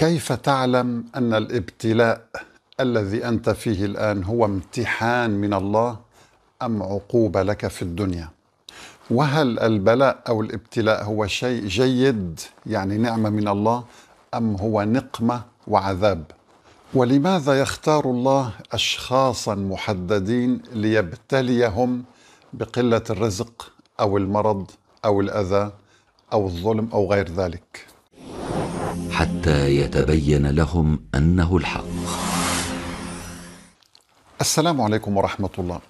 كيف تعلم أن الابتلاء الذي أنت فيه الآن هو امتحان من الله أم عقوبة لك في الدنيا؟ وهل البلاء أو الابتلاء هو شيء جيد يعني نعمة من الله أم هو نقمة وعذاب؟ ولماذا يختار الله اشخاصا محددين ليبتليهم بقلة الرزق أو المرض أو الأذى أو الظلم أو غير ذلك؟ حتى يتبين لهم أنه الحق. السلام عليكم ورحمة الله.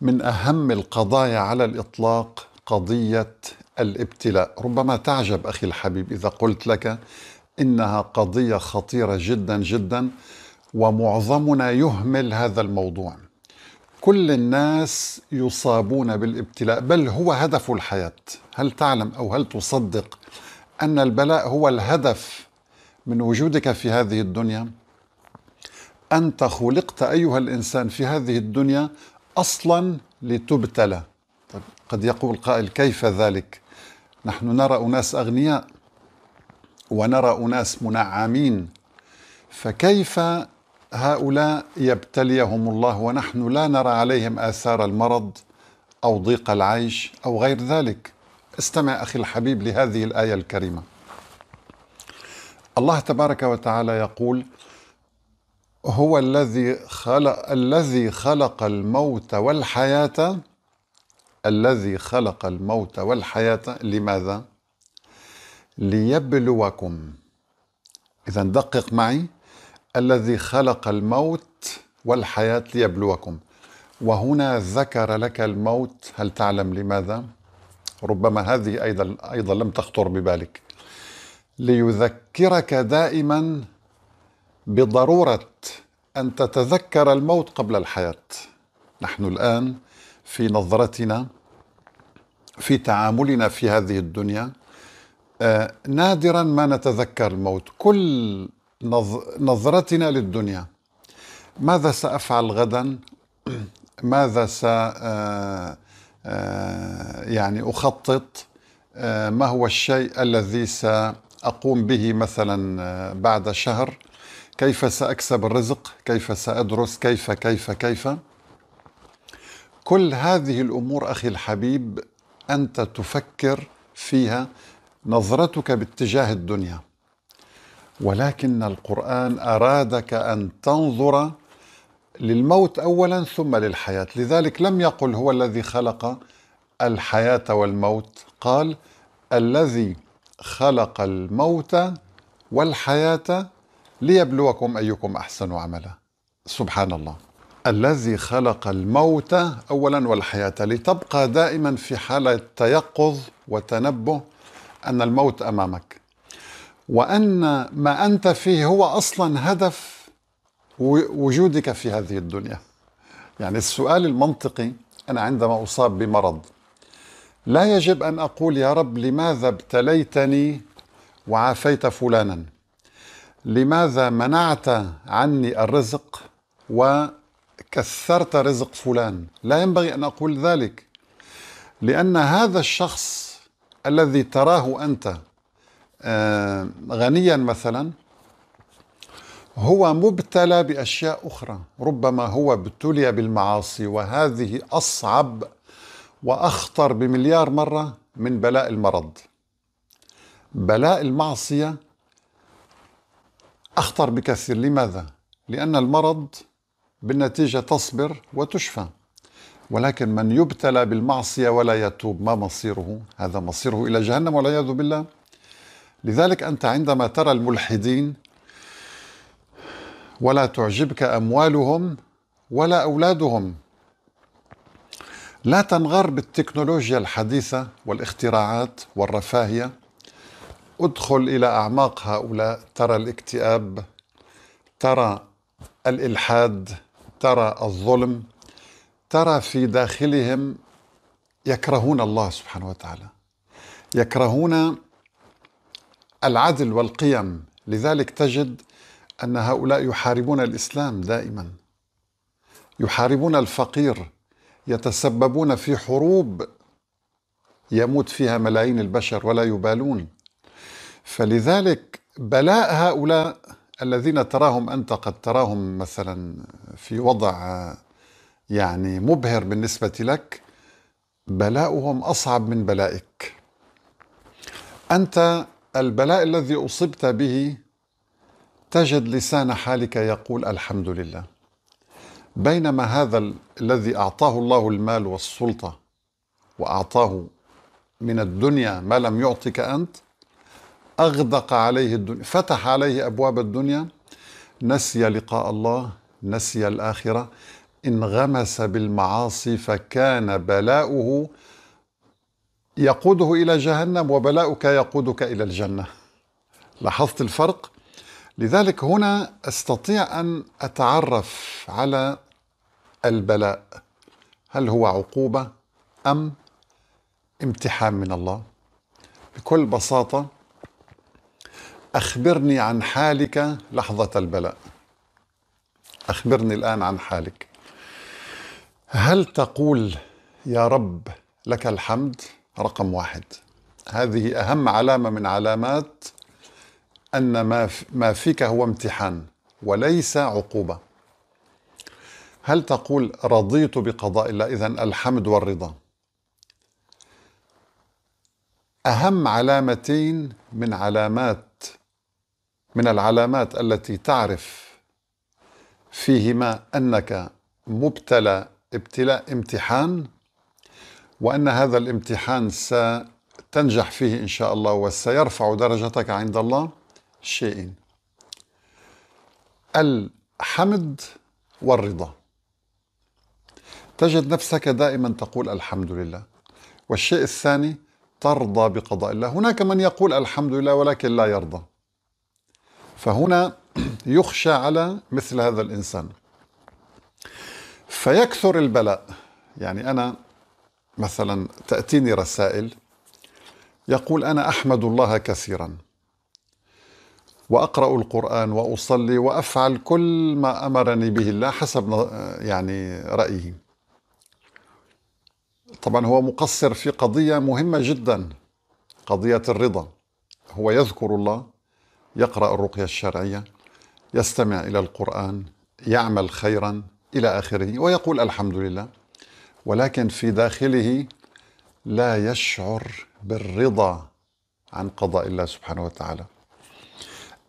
من أهم القضايا على الإطلاق قضية الابتلاء. ربما تعجب أخي الحبيب إذا قلت لك إنها قضية خطيرة جدا جدا ومعظمنا يهمل هذا الموضوع. كل الناس يصابون بالابتلاء بل هو هدف الحياة. هل تعلم أو هل تصدق أن البلاء هو الهدف من وجودك في هذه الدنيا؟ أنت خلقت أيها الإنسان في هذه الدنيا أصلا لتبتلى. طيب قد يقول قائل كيف ذلك؟ نحن نرى أناس أغنياء ونرى أناس منعمين. فكيف هؤلاء يبتليهم الله ونحن لا نرى عليهم آثار المرض أو ضيق العيش أو غير ذلك؟ استمع أخي الحبيب لهذه الآية الكريمة. الله تبارك وتعالى يقول هو الذي خلق الذي خلق الموت والحياة الذي خلق الموت والحياة لماذا؟ ليبلوكم. اذا دقق معي. الذي خلق الموت والحياة ليبلوكم. وهنا ذكر لك الموت. هل تعلم لماذا؟ ربما هذه أيضا أيضا لم تخطر ببالك. ليذكرك دائما بضرورة أن تتذكر الموت قبل الحياة. نحن الآن في نظرتنا في تعاملنا في هذه الدنيا. آه، نادرا ما نتذكر الموت. كل نظرتنا للدنيا. ماذا سأفعل غدا؟ ماذا س آه، آه، يعني أخطط؟ ما هو الشيء الذي ساقوم به مثلا بعد شهر. كيف سأكسب الرزق؟ كيف سأدرس؟ كيف؟ كيف؟ كيف؟ كل هذه الأمور أخي الحبيب أنت تفكر فيها نظرتك باتجاه الدنيا. ولكن القرآن أرادك أن تنظر للموت اولا ثم للحياة. لذلك لم يقل هو الذي خلق الحياة والموت. قال الذي خلق الموت والحياة ليبلوكم أيكم أحسن عملا. سبحان الله. الذي خلق الموت أولا والحياة لتبقى دائما في حاله تيقظ وتنبه أن الموت أمامك. وأن ما أنت فيه هو أصلا هدف وجودك في هذه الدنيا. يعني السؤال المنطقي أنا عندما أصاب بمرض لا يجب أن أقول يا رب لماذا ابتليتني وعافيت فلانا؟ لماذا منعت عني الرزق وكثرت رزق فلان؟ لا ينبغي أن أقول ذلك لأن هذا الشخص الذي تراه أنت آه، غنيا مثلا هو مبتلى بأشياء أخرى ربما هو ابتلي بالمعاصي وهذه أصعب وأخطر بمليار مرة من بلاء المرض. بلاء المعصية أخطر بكثير. لماذا؟ لأن المرض بالنتيجة تصبر وتشفى. ولكن من يبتلى بالمعصية ولا يتوب ما مصيره؟ هذا مصيره إلى جهنم والعياذ بالله. لذلك أنت عندما ترى الملحدين ولا تعجبك أموالهم ولا أولادهم لا تنغر بالتكنولوجيا الحديثة والاختراعات والرفاهية. ادخل إلى أعماق هؤلاء. ترى الاكتئاب ترى الإلحاد ترى الظلم ترى في داخلهم يكرهون الله سبحانه وتعالى. يكرهون العدل والقيم. لذلك تجد أن هؤلاء يحاربون الإسلام دائما. يحاربون الفقير. يتسببون في حروب يموت فيها ملايين البشر ولا يبالون. فلذلك بلاء هؤلاء الذين تراهم أنت قد تراهم مثلا في وضع يعني مبهر بالنسبة لك بلاؤهم أصعب من بلائك. أنت البلاء الذي أصبت به تجد لسان حالك يقول الحمد لله. بينما هذا الذي أعطاه الله المال والسلطة وأعطاه من الدنيا ما لم يعطك أنت أغدق عليه الدنيا فتح عليه أبواب الدنيا نسي لقاء الله نسي الآخرة انغمس بالمعاصي فكان بلاؤه يقوده إلى جهنم وبلاؤك يقودك إلى الجنة. لاحظت الفرق؟ لذلك هنا أستطيع أن أتعرف على البلاء. هل هو عقوبة أم امتحان من الله؟ بكل بساطة أخبرني عن حالك لحظة البلاء. أخبرني الآن عن حالك. هل تقول يا رب لك الحمد؟ رقم واحد. هذه أهم علامة من علامات أن ما ما فيك هو امتحان وليس عقوبة. هل تقول رضيت بقضاء الله؟ اذا الحمد والرضا. أهم علامتين من علامات من العلامات التي تعرف فيهما أنك مبتلى ابتلاء امتحان وأن هذا الامتحان ستنجح فيه إن شاء الله وسيرفع درجتك عند الله. شيئين. الحمد والرضا. تجد نفسك دائما تقول الحمد لله والشيء الثاني ترضى بقضاء الله. هناك من يقول الحمد لله ولكن لا يرضى. فهنا يخشى على مثل هذا الإنسان. فيكثر البلاء. يعني أنا مثلا تأتيني رسائل يقول أنا أحمد الله كثيرا. وأقرأ القرآن وأصلي وأفعل كل ما أمرني به الله حسب يعني رأيه. طبعا هو مقصر في قضية مهمة جدا قضية الرضا. هو يذكر الله يقرأ الرقية الشرعية يستمع إلى القرآن يعمل خيرا إلى آخره ويقول الحمد لله. ولكن في داخله لا يشعر بالرضا عن قضاء الله سبحانه وتعالى.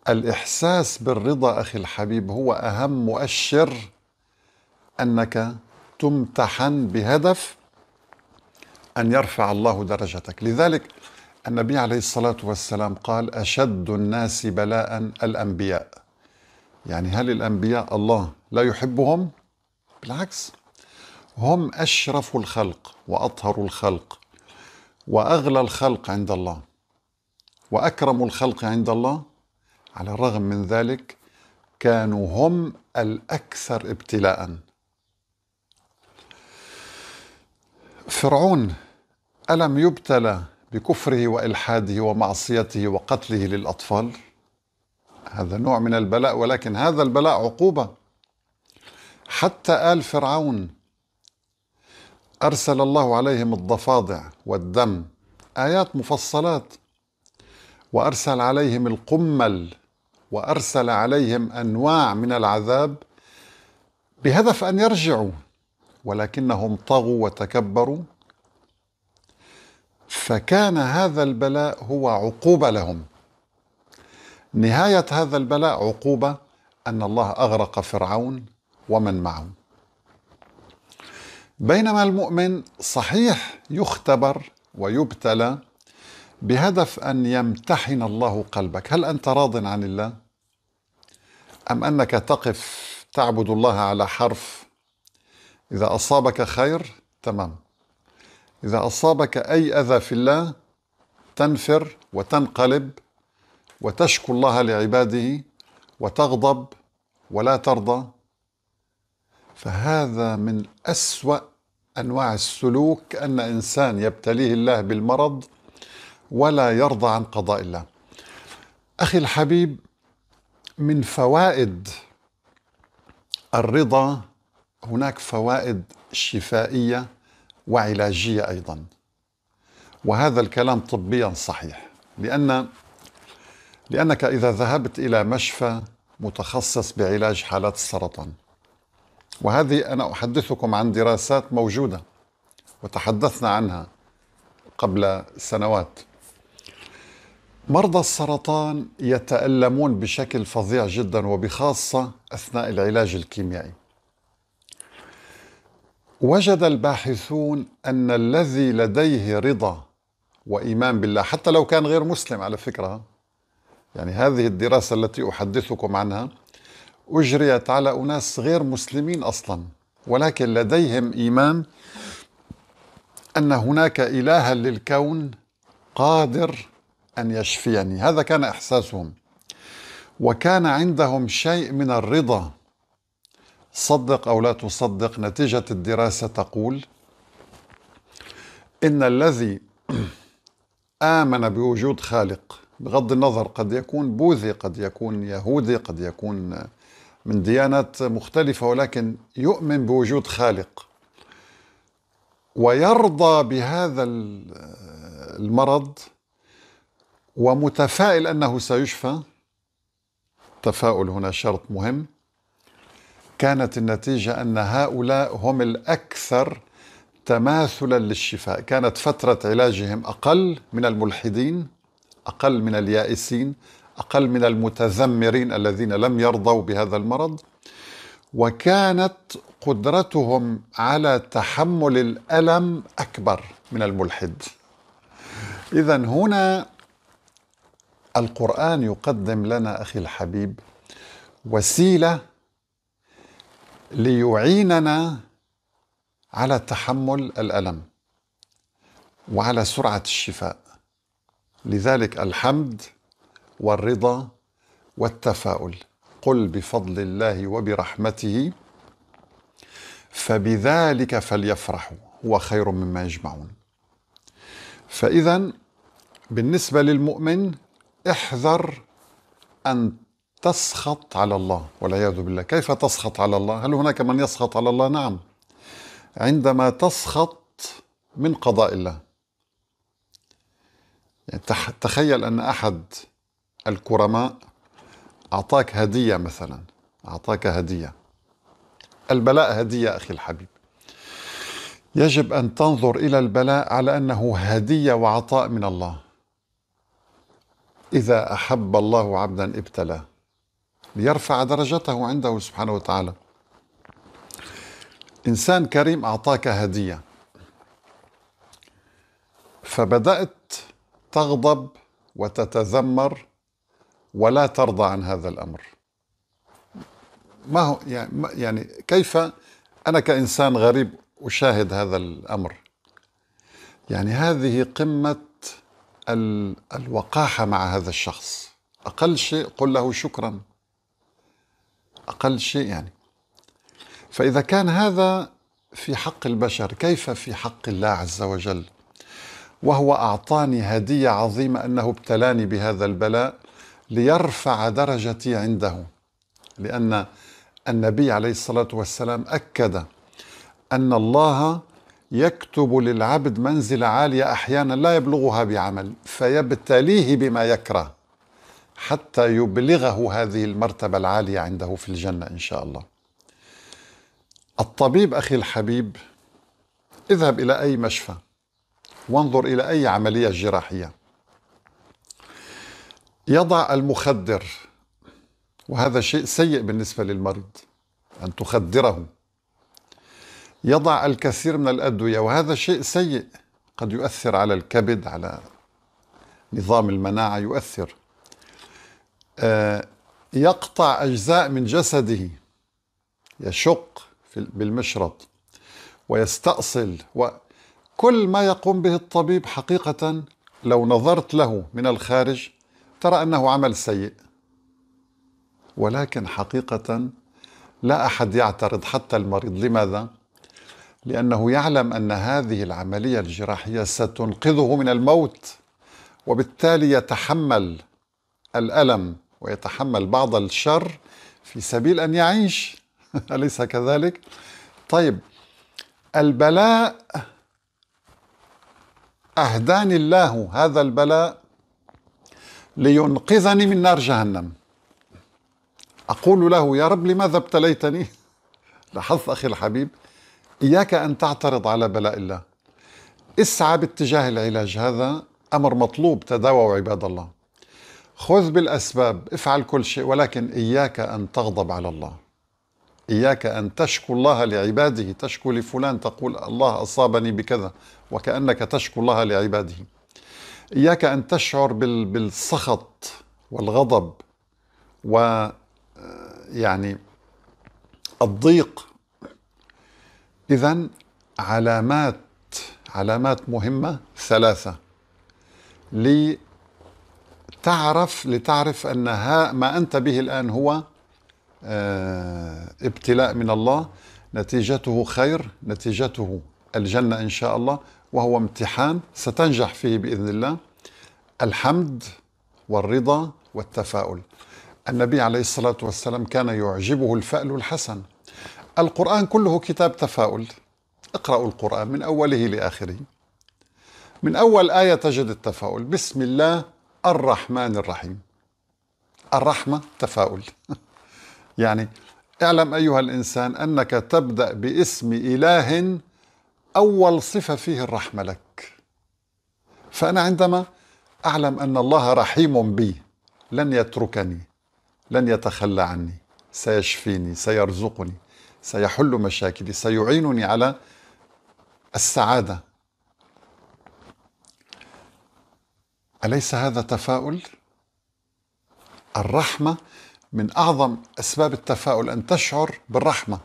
الإحساس بالرضا أخي الحبيب هو أهم مؤشر أنك تمتحن بهدف أن يرفع الله درجتك. لذلك النبي عليه الصلاة والسلام قال أشد الناس بلاء الأنبياء. يعني هل الأنبياء الله لا يحبهم؟ بالعكس هم أشرف الخلق وأطهر الخلق وأغلى الخلق عند الله وأكرم الخلق عند الله. على الرغم من ذلك كانوا هم الأكثر ابتلاء. فرعون ألم يبتلى بكفره وإلحاده ومعصيته وقتله للأطفال؟ هذا نوع من البلاء ولكن هذا البلاء عقوبة. حتى آل فرعون أرسل الله عليهم الضفادع والدم آيات مفصلات وأرسل عليهم القمل وأرسل عليهم أنواع من العذاب بهدف أن يرجعوا ولكنهم طغوا وتكبروا. فكان هذا البلاء هو عقوبة لهم. نهاية هذا البلاء عقوبة أن الله أغرق فرعون ومن معه. بينما المؤمن صحيح يختبر ويبتلى بهدف أن يمتحن الله قلبك. هل أنت راض عن الله؟ أم أنك تقف تعبد الله على حرف إذا أصابك خير تمام. إذا أصابك أي أذى في الله تنفر وتنقلب وتشكو الله لعباده وتغضب ولا ترضى. فهذا من أسوأ أنواع السلوك أن إنسان يبتليه الله بالمرض ولا يرضى عن قضاء الله. أخي الحبيب من فوائد الرضا هناك فوائد شفائية وعلاجية أيضا. وهذا الكلام طبيا صحيح لأن لأنك إذا ذهبت إلى مشفى متخصص بعلاج حالات السرطان. وهذه أنا أحدثكم عن دراسات موجودة وتحدثنا عنها قبل سنوات. مرضى السرطان يتألمون بشكل فظيع جدا وبخاصة أثناء العلاج الكيميائي. وجد الباحثون أن الذي لديه رضا وإيمان بالله حتى لو كان غير مسلم على فكرة يعني هذه الدراسة التي أحدثكم عنها أجريت على أناس غير مسلمين أصلا ولكن لديهم إيمان أن هناك إلها للكون قادر أن يشفيني. هذا كان إحساسهم. وكان عندهم شيء من الرضا. صدق أو لا تصدق نتيجة الدراسة تقول إن الذي آمن بوجود خالق بغض النظر قد يكون بوذي قد يكون يهودي قد يكون من ديانات مختلفة ولكن يؤمن بوجود خالق ويرضى بهذا المرض ومتفائل أنه سيشفى. تفاؤل هنا شرط مهم. كانت النتيجة أن هؤلاء هم الأكثر تماثلا للشفاء. كانت فترة علاجهم أقل من الملحدين أقل من اليائسين أقل من المتذمرين الذين لم يرضوا بهذا المرض. وكانت قدرتهم على تحمل الألم أكبر من الملحد. اذا هنا القرآن يقدم لنا أخي الحبيب وسيلة ليعيننا على تحمل الألم وعلى سرعة الشفاء. لذلك الحمد والرضا والتفاؤل. قل بفضل الله وبرحمته فبذلك فليفرحوا هو خير مما يجمعون. فاذا بالنسبة للمؤمن احذر أن تسخط على الله والعياذ بالله. كيف تسخط على الله؟ هل هناك من يسخط على الله؟ نعم. عندما تسخط من قضاء الله. يعني تخيل أن أحد الكرماء أعطاك هدية مثلا. أعطاك هدية. البلاء هدية أخي الحبيب. يجب أن تنظر إلى البلاء على أنه هدية وعطاء من الله. إذا أحب الله عبدا ابتلاه ليرفع درجته عنده سبحانه وتعالى. إنسان كريم أعطاك هدية. فبدأت تغضب وتتذمر ولا ترضى عن هذا الأمر. ما هو يعني, يعني كيف أنا كإنسان غريب أشاهد هذا الأمر؟ يعني هذه قمة الوقاحة مع هذا الشخص. أقل شيء قل له شكرا. أقل شيء يعني. فإذا كان هذا في حق البشر كيف في حق الله عز وجل؟ وهو أعطاني هدية عظيمة أنه ابتلاني بهذا البلاء ليرفع درجتي عنده. لأن النبي عليه الصلاة والسلام أكد أن الله يكتب للعبد منزلة عالية أحيانا لا يبلغها بعمل فيبتليه بما يكره حتى يبلغه هذه المرتبة العالية عنده في الجنة إن شاء الله. الطبيب أخي الحبيب اذهب إلى أي مشفى وانظر إلى أي عملية جراحية. يضع المخدر وهذا شيء سيء بالنسبة للمريض أن تخدره. يضع الكثير من الأدوية وهذا شيء سيء. قد يؤثر على الكبد على نظام المناعة يؤثر. آه، يقطع أجزاء من جسده يشق بالمشرط ويستأصل وكل ما يقوم به الطبيب حقيقة لو نظرت له من الخارج ترى أنه عمل سيء. ولكن حقيقة لا أحد يعترض حتى المريض. لماذا؟ لأنه يعلم أن هذه العملية الجراحية ستنقذه من الموت وبالتالي يتحمل الألم ويتحمل بعض الشر في سبيل أن يعيش. أليس كذلك؟ طيب البلاء أهداني الله هذا البلاء لينقذني من نار جهنم. أقول له يا رب لماذا ابتليتني؟ لاحظت أخي الحبيب. إياك أن تعترض على بلاء الله. اسعى باتجاه العلاج. هذا أمر مطلوب. تداووا عباد الله. خذ بالأسباب. افعل كل شيء. ولكن إياك أن تغضب على الله. إياك أن تشكو الله لعباده. تشكو لفلان. تقول الله أصابني بكذا. وكأنك تشكو الله لعباده. إياك أن تشعر بالسخط والغضب. و يعني الضيق إذا علامات علامات مهمة ثلاثة. لتعرف لتعرف أن ما أنت به الآن هو آه، ابتلاء من الله نتيجته خير نتيجته الجنة إن شاء الله وهو امتحان ستنجح فيه بإذن الله الحمد والرضا والتفاؤل. النبي عليه الصلاة والسلام كان يعجبه الفأل الحسن. القرآن كله كتاب تفاؤل. اقرأوا القرآن من أوله لآخره. من أول آية تجد التفاؤل. بسم الله الرحمن الرحيم. الرحمة تفاؤل. يعني اعلم أيها الإنسان أنك تبدأ باسم إله أول صفة فيه الرحمة لك. فأنا عندما أعلم أن الله رحيم بي لن يتركني لن يتخلى عني سيشفيني سيرزقني سيحل مشاكلي سيعينني على السعادة. أليس هذا تفاؤل؟ الرحمة من أعظم أسباب التفاؤل أن تشعر بالرحمة.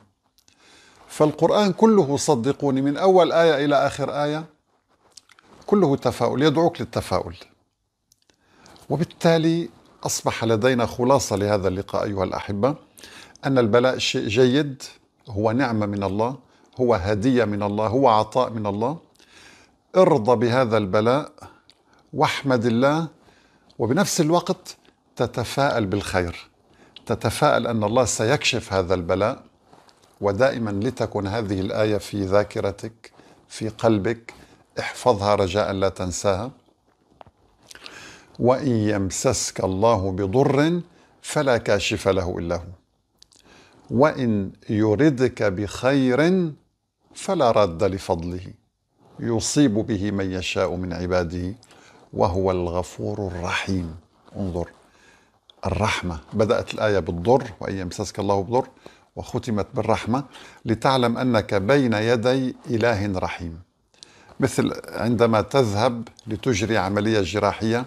فالقرآن كله صدقوني من أول آية إلى آخر آية كله تفاؤل يدعوك للتفاؤل. وبالتالي أصبح لدينا خلاصة لهذا اللقاء أيها الأحبة أن البلاء شيء جيد. هو نعمة من الله هو هدية من الله هو عطاء من الله. ارضى بهذا البلاء واحمد الله وبنفس الوقت تتفاءل بالخير. تتفاءل أن الله سيكشف هذا البلاء ودائما لتكن هذه الآية في ذاكرتك في قلبك. احفظها رجاء لا تنساها. وإن يمسسك الله بضر فلا كاشف له إلا هو. وإن يردك بخير فلا راد لفضله. يصيب به من يشاء من عباده وهو الغفور الرحيم. انظر الرحمة. بدأت الآية بالضر وإن يمسسك الله بضر وختمت بالرحمة لتعلم أنك بين يدي إله رحيم. مثل عندما تذهب لتجري عملية جراحية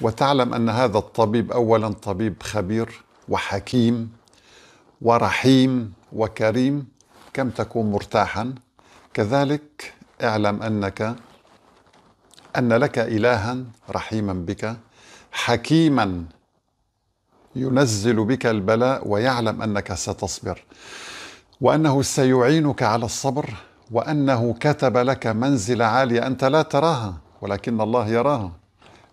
وتعلم أن هذا الطبيب اولا طبيب خبير وحكيم ورحيم وكريم كم تكون مرتاحا؟ كذلك اعلم أنك أن لك الها رحيما بك حكيما ينزل بك البلاء ويعلم أنك ستصبر وأنه سيعينك على الصبر وأنه كتب لك منزله عالية أنت لا تراها ولكن الله يراها.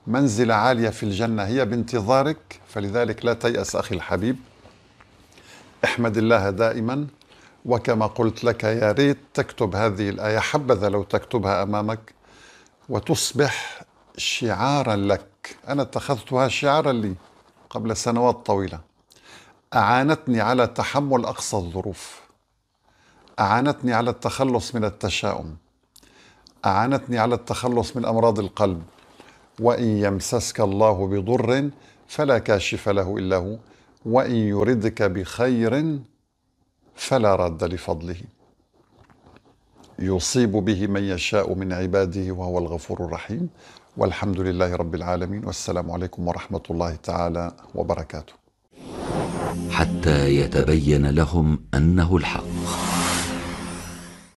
منزله عالية في الجنة هي بانتظارك فلذلك لا تيأس أخي الحبيب. احمد الله دائما وكما قلت لك يا ريت تكتب هذه الآية حبذا لو تكتبها أمامك وتصبح شعارا لك. أنا اتخذتها شعارا لي قبل سنوات طويلة. أعانتني على تحمل أقصى الظروف. أعانتني على التخلص من التشاؤم. أعانتني على التخلص من أمراض القلب. وإن يمسسك الله بضر فلا كاشف له إلا هو. وإن يردك بخير فلا راد لفضله. يصيب به من يشاء من عباده وهو الغفور الرحيم. والحمد لله رب العالمين. والسلام عليكم ورحمة الله تعالى وبركاته. حتى يتبين لهم أنه الحق.